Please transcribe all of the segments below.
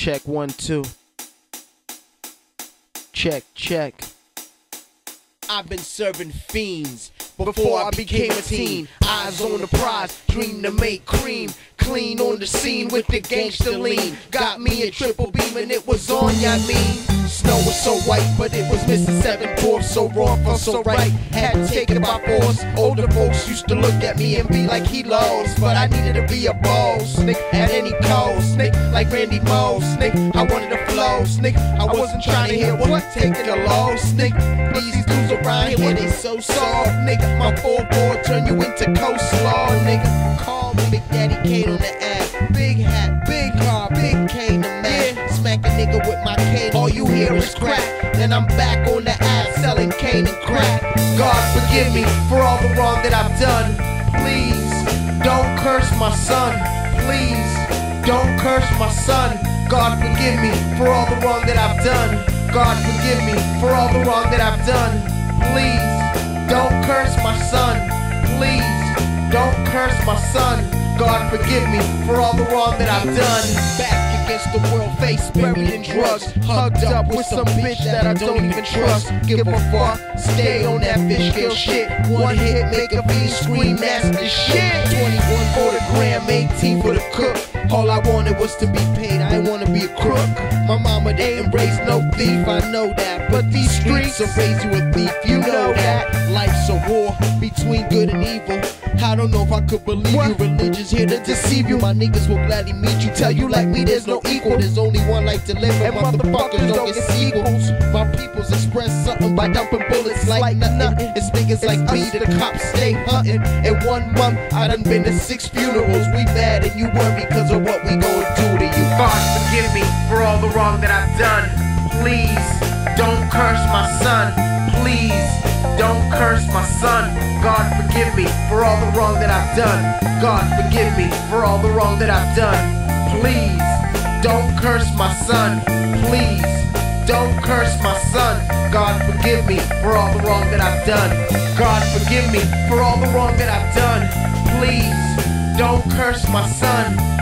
Check one, two. Check, check. I've been serving fiends before I became a teen. Eyes on the prize, dream to make cream. Clean on the scene with the gangster lean. Got me a triple beam and it was on, ya mean. So white, but it was missing seven fourths. So wrong, felt so right. Had to take it by force. Older folks used to look at me and be like, he lost. But I needed to be a boss, snake at any cost. Snake like Randy Moss, snake. I wanted to flow, snake. I wasn't trying to hear what taking a loss, snake. These dudes around here, they so soft, nigga. My 4-4 turn you into coleslaw, nigga. Call me Big Daddy Kane on the app. Big hat, big car, big cane to man. Smack a nigga with my cane, hear is crack. Then I'm back on the app selling cane and crack. God forgive me for all the wrong that I've done. Please, don't curse my son. Please, don't curse my son. God forgive me for all the wrong that I've done. God forgive me for all the wrong that I've done. Please, don't curse my son. Please, don't curse my son. God forgive me for all the wrong that I've done. Back against the world, face buried in drugs. Hugged up with some bitch that I don't even trust. Give a fuck, stay on that fishscale shit. One hit, make a fiend scream, the shit. 21 for the gram, 18 for the cook. All I wanted was to be paid, I didn't wanna be a crook. My mama didn't raise no thief, I know that. But these streets will raise you a thief, you know that. Life's a war between good and evil. I don't know if I could believe you. Religion's here to deceive you. My niggas will gladly meet you. Tell you like me, there's no equal. There's only one life to live, and motherfuckers don't get sequels. My peoples express something by dumping bullets like nothing. It's niggas like me, the cops stay hunting. In one month, I done been to six funerals. We mad and you worry because of what we gon' do to you. God forgive me for all the wrong that I've done. Please, don't curse my son. Please, don't curse my son. God forgive me for all the wrong that I've done. God forgive me for all the wrong that I've done. Please, don't curse my son. Please, don't curse my son. God forgive me for all the wrong that I've done. God forgive me for all the wrong that I've done. Please, don't curse my son.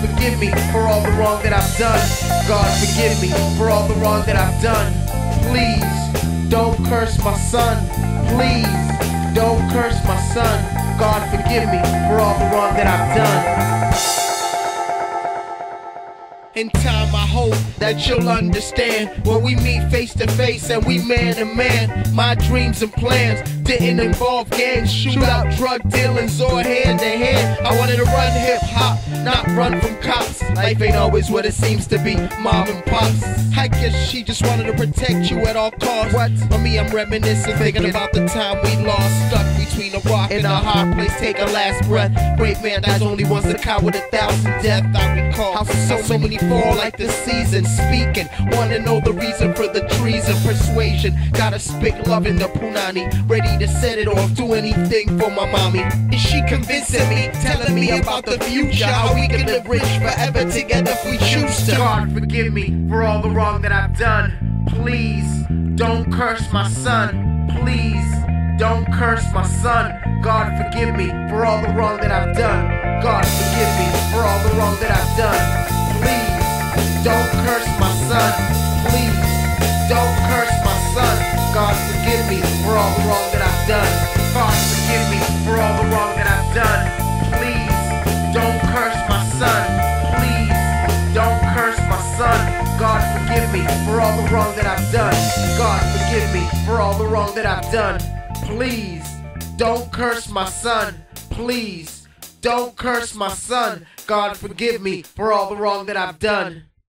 Forgive me for all the wrong that I've done. God forgive me for all the wrong that I've done. Please, don't curse my son. Please, don't curse my son. God forgive me for all the wrong that I've done. In time, I hope that you'll understand when we meet face to face and we man to man. My dreams and plans didn't involve gangs, shoot out drug dealings or hand to hand. I wanted to run hip hop, not run from cops. Life ain't always what it seems to be, mom and pops. I guess she just wanted to protect you at all costs. What? For me, I'm reminiscing, thinking about the time we lost, stuck between a rock and a hard place. Take a last breath. Great man dies only once, a coward a thousand death. I recall how so, so many fall like the season. Speaking, wanna know the reason for the treason. Persuasion, gotta speak love in the punani. Ready to set it off, do anything for my mommy. Is she convincing me, telling me about the future? How we can live rich forever together if we choose to. God, forgive me for all the wrong that I've done. Please, don't curse my son. Please, don't curse my son. God, forgive me for all the wrong that I've done. God, forgive me for all the wrong that I've done. Please, don't curse my son. Please, don't curse my son. God, forgive me for all the wrong all the wrong that I've done. God, forgive me for all the wrong that I've done. Please, don't curse my son. Please, don't curse my son. God, forgive me for all the wrong that I've done.